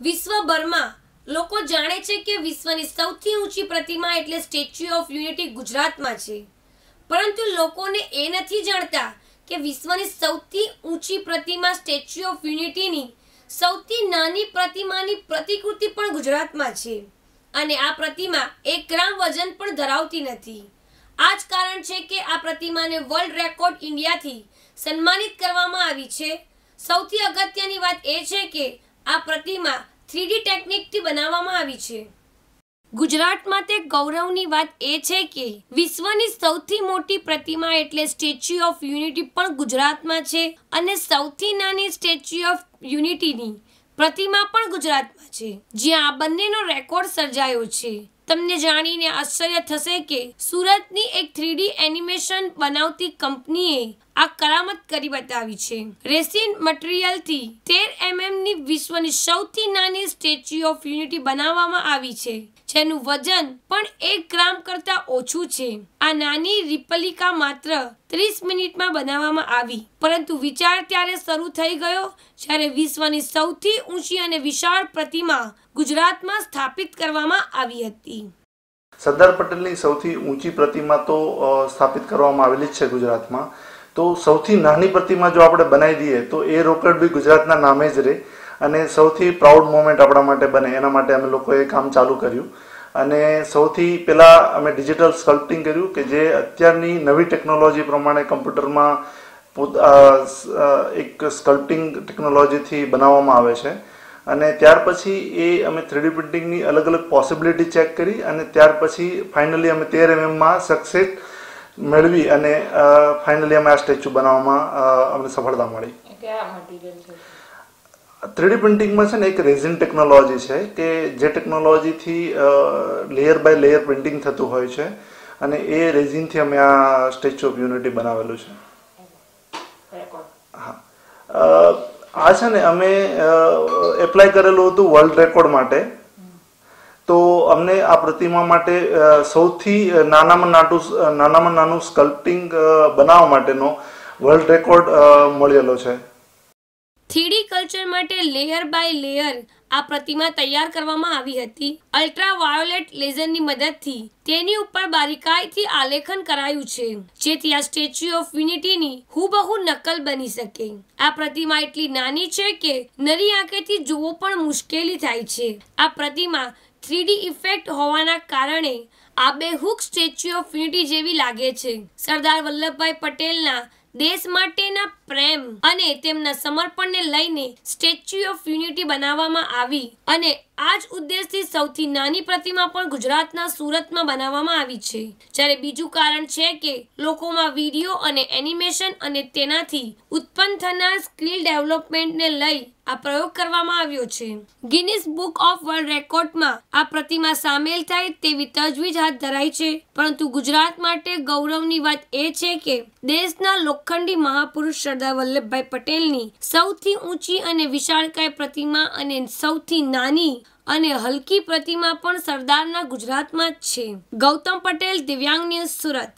વિશ્વભરમાં લોકો જાણે છે કે વિશ્વની સૌથી ઊંચી પ્રતિમા એટલે સ્ટેચ્યુ ઓફ યુનિટી ગુજરાતમાં છે. પરંતુ લોકોને એ નથી જાણતા કે વિશ્વની સૌથી ઊંચી પ્રતિમા સ્ટેચ્યુ ઓફ યુનિટીની સૌથી નાની પ્રતિમાની પ્રતિકૃતિ પણ ગુજરાતમાં છે. અને આ પ્રતિમા એક ગ્રામ વજન પણ ધરાવતી નથી. આ જ કારણ છે કે આ પ્રતિમાને વર્લ્ડ રેકોર્ડ ઇન્ડિયાથી સન્માનિત કરવામાં આવી છે. સૌથી અગત્યની વાત એ છે કે આ પ્રતિમા થ્રીડી ટેકનિકથી બનાવવામાં આવી છે. ગુજરાતમાં તે ગૌરવની વાત એ છે કે વિશ્વની સૌથી મોટી પ્રતિમા એટલે સ્ટેચ્યુ ઓફ યુનિટી પણ ગુજરાતમાં છે અને સૌથી નાની સ્ટેચ્યુ ઓફ યુનિટીની પ્રતિમા પણ ગુજરાતમાં છે. જ્યાં આ બંનેનો રેકોર્ડ સર્જાયો છે. તમને જાણીને આશ્ચર્ય થશે કે સુરતની એક થ્રીડી એનિમેશન બનાવતી કંપનીએ આ કરામત કરી બતાવી છે. રેસિન મટીરિયલથી તેર એમએમની વિશ્વની સૌથી નાની સ્ટેચ્યુ ઓફ યુનિટી બનાવવામાં આવી છે, જેનું વજન પણ એક ગ્રામ કરતા ઓછું છે. આ નાની રિપલિકા માત્ર ત્રીસ મિનિટમાં બનાવવામાં આવી, પરંતુ વિચાર ત્યારે શરૂ થઈ ગયો જ્યારે વિશ્વની સૌથી ઊંચી અને વિશાળ પ્રતિમા ગુજરાતમાં સ્થાપિત કરવામાં આવી હતી. સરદાર પટેલની સૌથી ઊંચી પ્રતિમા તો સ્થાપિત કરવામાં આવેલી જ છે ગુજરાતમાં. તો સૌથી નાની પ્રતિમા જો આપણે બનાવી દઈએ, તો એ રોકડ બી ગુજરાતના નામે જ રહે અને સૌથી પ્રાઉડ મોમેન્ટ આપણા માટે બને. એના માટે અમે લોકોએ કામ ચાલુ કર્યું. અને સૌથી પહેલાં અમે ડિજિટલ સ્કલ્પટિંગ કર્યું કે જે અત્યારની નવી ટેકનોલોજી પ્રમાણે કમ્પ્યુટરમાં એક સ્કલ્પટિંગ ટેકનોલોજીથી બનાવવામાં આવે છે. અને ત્યાર પછી એ અમે થ્રીડી પ્રિન્ટિંગની અલગ અલગ પોસિબિલિટી ચેક કરી અને ત્યાર પછી ફાઇનલી અમે તેર એમએમમાં સક્સેસ મેળવી અને ફાઇનલી અમે આ સ્ટેચ્યુ બનાવવામાં અમને સફળતા મળી. થ્રીડી પ્રિન્ટિંગમાં છે ને એક રેઝિન ટેકનોલોજી છે કે જે ટેકનોલોજીથી લેયર બાય લેયર પ્રિન્ટિંગ થતું હોય છે અને એ રેઝિનથી અમે આ સ્ટેચ્યુ ઓફ યુનિટી બનાવેલું છે. હા. આ છે ને અમે એપ્લાય કરેલું હતું વર્લ્ડ રેકોર્ડ માટે. તો અમને આ પ્રતિમા માટે સૌથી નાનામાં નાનું નાનામાં નાનું સ્કલ્પટિંગ બનાવવા માટેનો વર્લ્ડ રેકોર્ડ મળેલો છે. થ્રીડી કલ્ચર માટે લેયર બાય લેયર આ પ્રતિમા તૈયાર કરવામાં આવી હતી. અલ્ટ્રા વાયોલેટ લેઝરની મદદથી તેની ઉપર બારીકાઈથી આલેખન કરાયું છે, જેથી આ સ્ટેચ્યુ ઓફ યુનિટીની હુબહુ નકલ બની શકે. આ પ્રતિમા એટલી નાની છે કે નરી આંખેથી જોવો પણ મુશ્કેલી થાય છે. આ પ્રતિમા થ્રીડી ઇફેક્ટ હોવાના કારણે આ બે હુક સ્ટેચ્યુ ઓફ યુનિટી જેવી લાગે છે. સરદાર વલ્લભભાઈ પટેલના દેશ માટેના પ્રેમ અને તેમના સમર્પણને લઈને સ્ટેચ્યુ ઓફ યુનિટી બનાવવામાં આવી અને આ જ ઉદ્દેશથી સૌથી નાની પ્રતિમા પણ ગુજરાતના સુરતમાં બનાવવામાં આવી છે. જ્યારે બીજું કારણ છે કે લોકોમાં વીડિયો અને એનિમેશન અને તેનાથી ઉત્પન્ન થનાર સ્કિલ ડેવલપમેન્ટને લઈ આ પ્રયોગ કરવામાં આવ્યો છે. ગિનિસ બુક ઓફ વર્લ્ડ રેકોર્ડમાં આ પ્રતિમા સામેલ થાય તેવી તજવીજ હાથ ધરાઈ છે. પરંતુ ગુજરાત માટે ગૌરવની વાત એ છે કે દેશના લોખંડી મહાપુરુષ સરદાર વલ્લભભાઈ પટેલની સૌથી ઊંચી અને વિશાળકાય પ્રતિમા અને સૌથી નાની અને હલકી પ્રતિમા પણ સરદારના ગુજરાતમાં જ છે. ગૌતમ પટેલ, દિવ્યાંગ ન્યૂઝ સુરત.